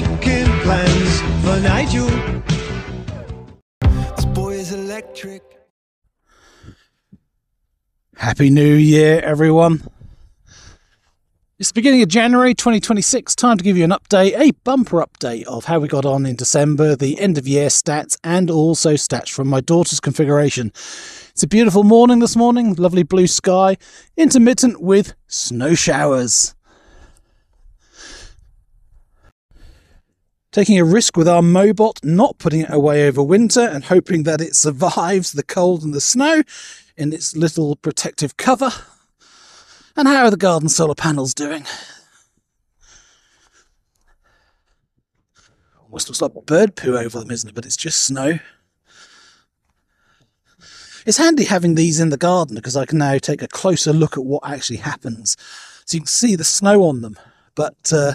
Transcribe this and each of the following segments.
making plans for Nigel. This boy is electric. Happy New Year, everyone. It's the beginning of January 2026. Time to give you an update, a bumper update of how we got on in December, the end of year stats, and also stats from my daughter's configuration. It's a beautiful morning this morning, lovely blue sky, intermittent with snow showers. Taking a risk with our Mobot, not putting it away over winter and hoping that it survives the cold and the snow in its little protective cover. And how are the garden solar panels doing? Almost looks like bird poo over them, isn't it? But it's just snow. It's handy having these in the garden because I can now take a closer look at what actually happens. So you can see the snow on them. But uh,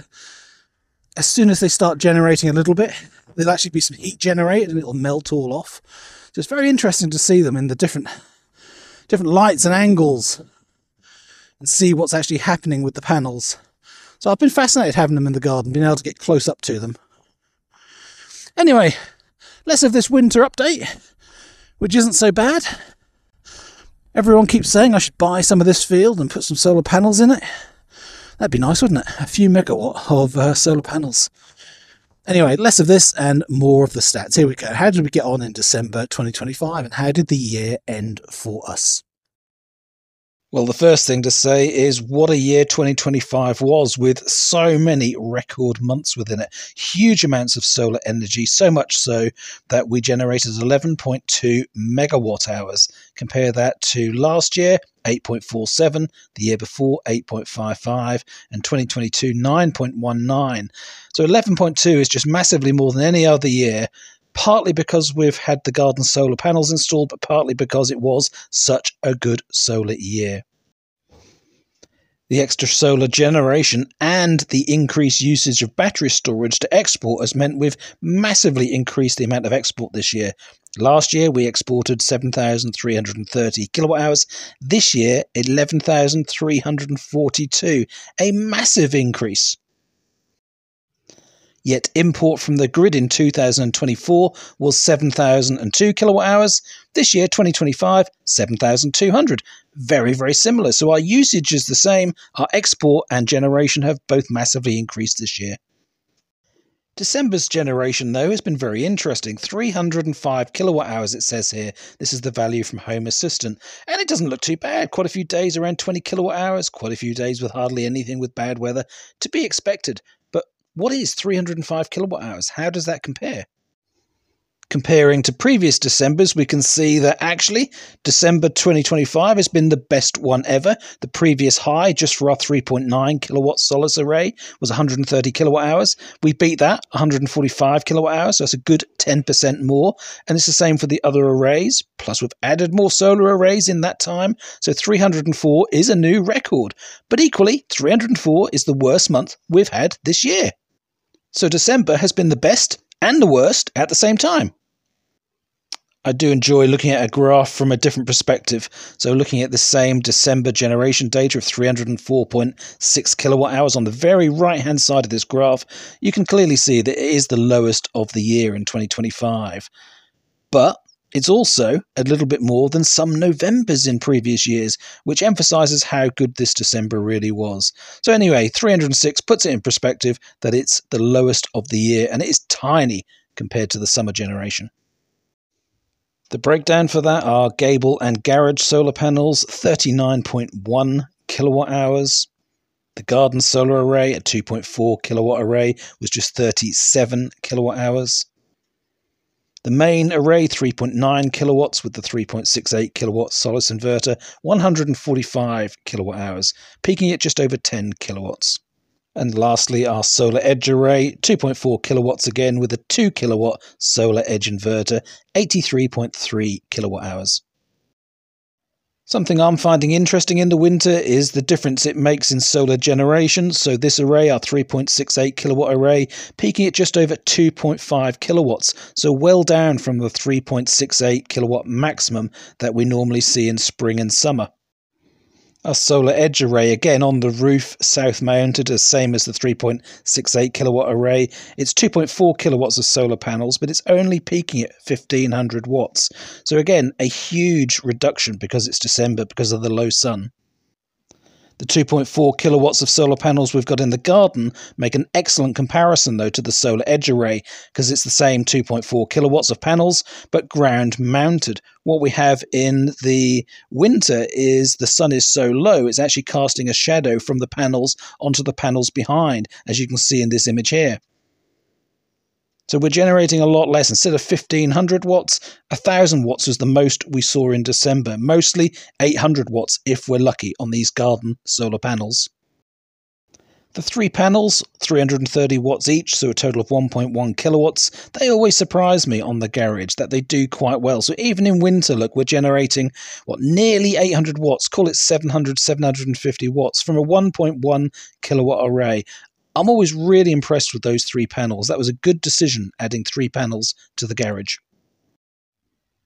as soon as they start generating a little bit, there'll actually be some heat generated and it'll melt all off. So it's very interesting to see them in the different different lights and angles and see what's actually happening with the panels. So I've been fascinated having them in the garden, being able to get close up to them. Anyway, less of this winter update, which isn't so bad. Everyone keeps saying I should buy some of this field and put some solar panels in it. That'd be nice, wouldn't it? A few megawatt of uh, solar panels. Anyway, less of this and more of the stats. Here we go. How did we get on in December 2025 and how did the year end for us? Well, the first thing to say is what a year 2025 was with so many record months within it. Huge amounts of solar energy, so much so that we generated 11.2 megawatt hours. Compare that to last year, 8.47, the year before 8.55, and 2022 9.19. So 11.2 is just massively more than any other year, partly because we've had the garden solar panels installed, but partly because it was such a good solar year. The extra solar generation and the increased usage of battery storage to export has meant we've massively increased the amount of export this year. Last year we exported 7,330 kilowatt hours. This year, 11,342. A massive increase. Yet import from the grid in 2024 was 7,002 kilowatt hours. This year, 2025, 7,200. Very, very similar. So our usage is the same. Our export and generation have both massively increased this year. December's generation, though, has been very interesting. 305 kilowatt hours, it says here. This is the value from Home Assistant. And it doesn't look too bad. Quite a few days around 20 kilowatt hours, quite a few days with hardly anything with bad weather. To be expected. What is 305 kilowatt hours? How does that compare? Comparing to previous Decembers, we can see that actually December 2025 has been the best one ever. The previous high, just for our 3.9 kilowatt Solis array, was 130 kilowatt hours. We beat that, 145 kilowatt hours, so that's a good 10% more. And it's the same for the other arrays. Plus, we've added more solar arrays in that time, so 304 is a new record. But equally, 304 is the worst month we've had this year. So December has been the best and the worst at the same time. I do enjoy looking at a graph from a different perspective. So, looking at the same December generation data of 304.6 kilowatt hours on the very right hand side of this graph, you can clearly see that it is the lowest of the year in 2025. But it's also a little bit more than some Novembers in previous years, which emphasizes how good this December really was. So, anyway, 306 puts it in perspective that it's the lowest of the year and it is tiny compared to the summer generation. The breakdown for that are Gable and Garage solar panels, 39.1 kilowatt hours. The garden solar array, a 2.4 kilowatt array, was just 37 kilowatt hours. The main array 3.9 kilowatts with the 3.68 kilowatt Solis inverter, 145 kilowatt hours, peaking at just over 10 kilowatts. And lastly, our Solar Edge array, 2.4 kilowatts again with a 2 kilowatt Solar Edge inverter, 83.3 kilowatt hours. Something I'm finding interesting in the winter is the difference it makes in solar generation. So this array, our 3.68 kilowatt array, peaking at just over 2.5 kilowatts, so well down from the 3.68 kilowatt maximum that we normally see in spring and summer. A solar edge array again on the roof, south mounted, as same as the 3.68 kilowatt array. It's 2.4 kilowatts of solar panels, but it's only peaking at 1500 watts. So again, a huge reduction because it's December because of the low sun. The 2.4 kilowatts of solar panels we've got in the garden make an excellent comparison, though, to the solar edge array because it's the same 2.4 kilowatts of panels but ground mounted. What we have in the winter is the sun is so low it's actually casting a shadow from the panels onto the panels behind, as you can see in this image here. So we're generating a lot less. Instead of 1500 watts, 1000 watts was the most we saw in December. Mostly 800 watts if we're lucky on these garden solar panels. The three panels, 330 watts each, so a total of 1.1 kilowatts, they always surprise me on the garage that they do quite well. So even in winter, look, we're generating, what, nearly 800 watts, call it 700, 750 watts from a 1.1 kilowatt array. I'm always really impressed with those three panels. That was a good decision, adding three panels to the garage.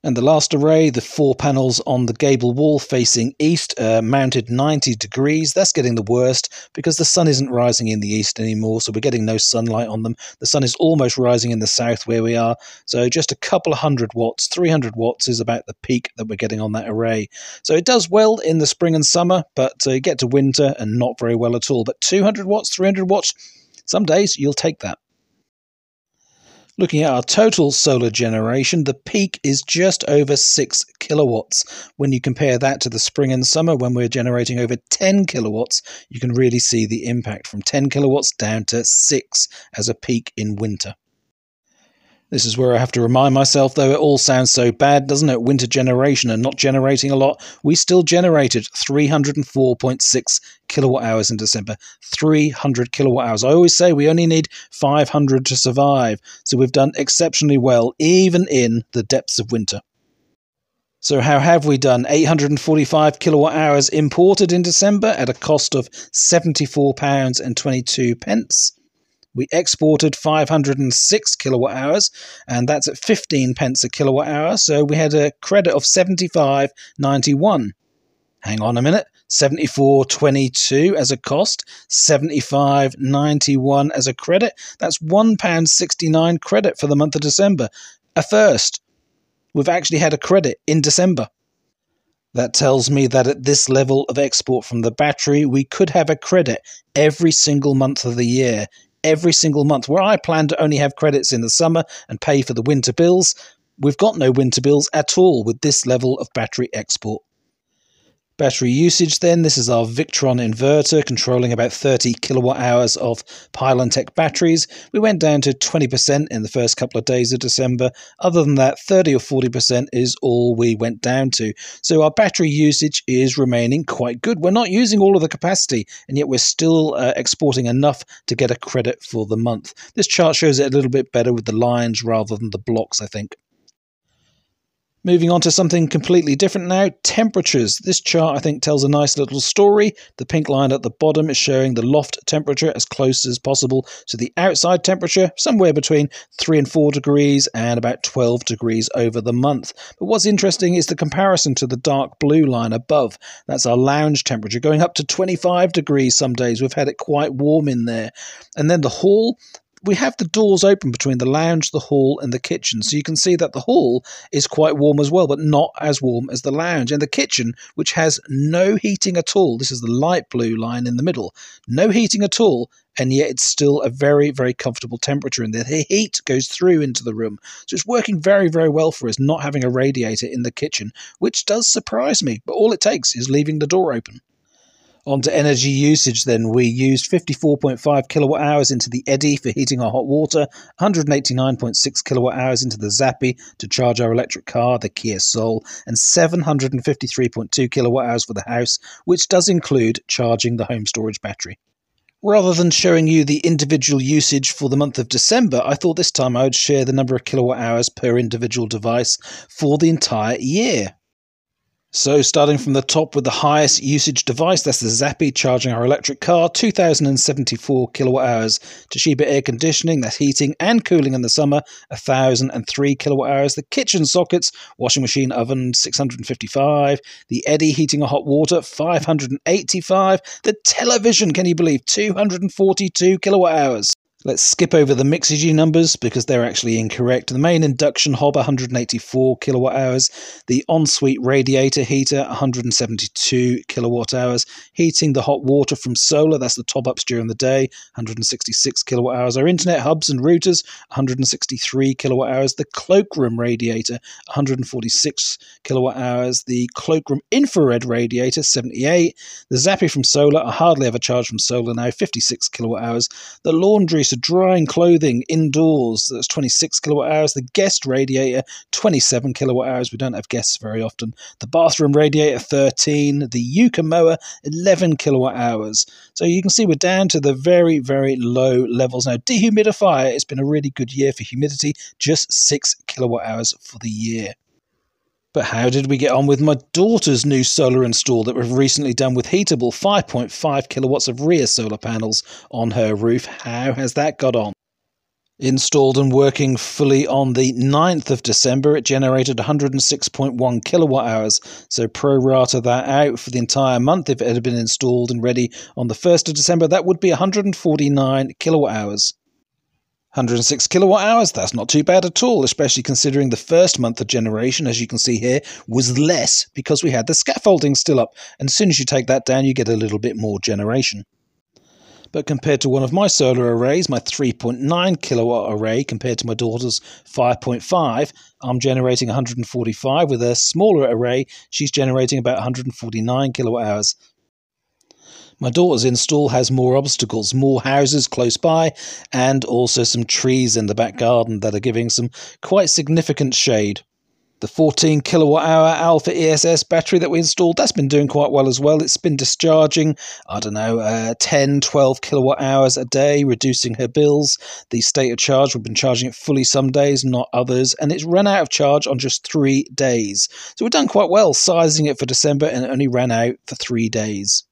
And the last array, the four panels on the gable wall facing east, uh, mounted 90 degrees. That's getting the worst because the sun isn't rising in the east anymore, so we're getting no sunlight on them. The sun is almost rising in the south where we are, so just a couple of hundred watts, 300 watts is about the peak that we're getting on that array. So it does well in the spring and summer, but uh, you get to winter and not very well at all. But 200 watts, 300 watts, some days you'll take that. Looking at our total solar generation, the peak is just over 6 kilowatts. When you compare that to the spring and summer when we're generating over 10 kilowatts, you can really see the impact from 10 kilowatts down to 6 as a peak in winter. This is where I have to remind myself, though it all sounds so bad, doesn't it? Winter generation and not generating a lot. We still generated 304.6 kilowatt hours in December. 300 kilowatt hours. I always say we only need 500 to survive. So we've done exceptionally well, even in the depths of winter. So, how have we done? 845 kilowatt hours imported in December at a cost of £74.22 we exported 506 kilowatt hours, and that's at 15 pence a kilowatt hour. So we had a credit of 75.91. Hang on a minute. 74.22 as a cost, 75.91 as a credit. That's £1.69 credit for the month of December. A first. We've actually had a credit in December. That tells me that at this level of export from the battery, we could have a credit every single month of the year every single month. Where I plan to only have credits in the summer and pay for the winter bills, we've got no winter bills at all with this level of battery export. Battery usage then, this is our Victron inverter controlling about 30 kilowatt hours of Pylontech batteries. We went down to 20% in the first couple of days of December. Other than that, 30 or 40% is all we went down to. So our battery usage is remaining quite good. We're not using all of the capacity, and yet we're still uh, exporting enough to get a credit for the month. This chart shows it a little bit better with the lines rather than the blocks, I think. Moving on to something completely different now temperatures. This chart, I think, tells a nice little story. The pink line at the bottom is showing the loft temperature as close as possible to the outside temperature, somewhere between 3 and 4 degrees and about 12 degrees over the month. But what's interesting is the comparison to the dark blue line above. That's our lounge temperature, going up to 25 degrees some days. We've had it quite warm in there. And then the hall, we have the doors open between the lounge, the hall, and the kitchen. So you can see that the hall is quite warm as well, but not as warm as the lounge. And the kitchen, which has no heating at all, this is the light blue line in the middle, no heating at all, and yet it's still a very, very comfortable temperature in there. The heat goes through into the room. So it's working very, very well for us not having a radiator in the kitchen, which does surprise me, but all it takes is leaving the door open. On to energy usage, then we used 54.5 kilowatt hours into the Eddi for heating our hot water, 189.6 kilowatt hours into the Zappi to charge our electric car, the Kia Soul, and 753.2 kilowatt hours for the house, which does include charging the home storage battery. Rather than showing you the individual usage for the month of December, I thought this time I would share the number of kilowatt hours per individual device for the entire year. So, starting from the top with the highest usage device, that's the Zappi charging our electric car, 2074 kilowatt hours. Toshiba air conditioning, that's heating and cooling in the summer, 1003 kilowatt hours. The kitchen sockets, washing machine, oven, 655. The Eddi heating or hot water, 585. The television, can you believe, 242 kilowatt hours. Let's skip over the Mixergy numbers because they're actually incorrect. The main induction hob 184 kilowatt hours, the ensuite radiator heater 172 kilowatt hours, heating the hot water from solar, that's the top ups during the day, 166 kilowatt hours. Our internet hubs and routers 163 kilowatt hours, the cloakroom radiator 146 kilowatt hours, the cloakroom infrared radiator 78, the Zappi from solar, I hardly ever charge from solar now, 56 kilowatt hours, the laundry drying clothing indoors, that's 26 kilowatt hours. The guest radiator, 27 kilowatt hours. We don't have guests very often. The bathroom radiator, 13. The Yuka mower, 11 kilowatt hours. So you can see we're down to the very, very low levels now. Dehumidifier, it's been a really good year for humidity, just 6 kilowatt hours for the year. But how did we get on with my daughter's new solar install that we've recently done with Heatable 5.5 kilowatts of REA solar panels on her roof? How has that got on? Installed and working fully on the 9th of December, it generated 106.1 kilowatt hours. So, pro rata that out for the entire month, if it had been installed and ready on the 1st of December, that would be 149 kilowatt hours. 106 kilowatt hours, that's not too bad at all, especially considering the first month of generation, as you can see here, was less because we had the scaffolding still up. And as soon as you take that down, you get a little bit more generation. But compared to one of my solar arrays, my 3.9 kilowatt array, compared to my daughter's 5.5, I'm generating 145. With a smaller array, she's generating about 149 kilowatt hours. My daughter's install has more obstacles, more houses close by, and also some trees in the back garden that are giving some quite significant shade. The 14 kilowatt hour Alpha ESS battery that we installed, that's been doing quite well as well. It's been discharging, I don't know, uh, 10, 12 kilowatt hours a day, reducing her bills. The state of charge, we've been charging it fully some days, not others, and it's run out of charge on just three days. So we've done quite well sizing it for December and it only ran out for three days.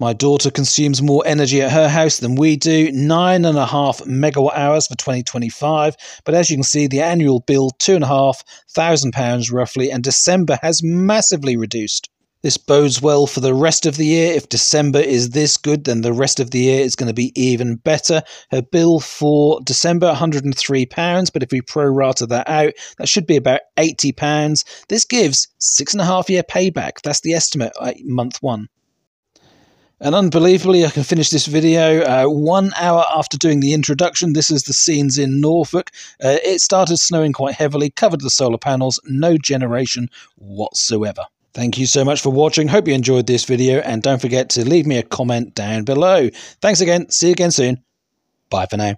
My daughter consumes more energy at her house than we do, nine and a half megawatt hours for 2025. But as you can see, the annual bill, two and a half thousand pounds roughly, and December has massively reduced. This bodes well for the rest of the year. If December is this good, then the rest of the year is going to be even better. Her bill for December, £103, but if we pro rata that out, that should be about £80. This gives six and a half year payback. That's the estimate at month one. And unbelievably, I can finish this video uh, one hour after doing the introduction. This is the scenes in Norfolk. Uh, it started snowing quite heavily, covered the solar panels, no generation whatsoever. Thank you so much for watching. Hope you enjoyed this video, and don't forget to leave me a comment down below. Thanks again. See you again soon. Bye for now.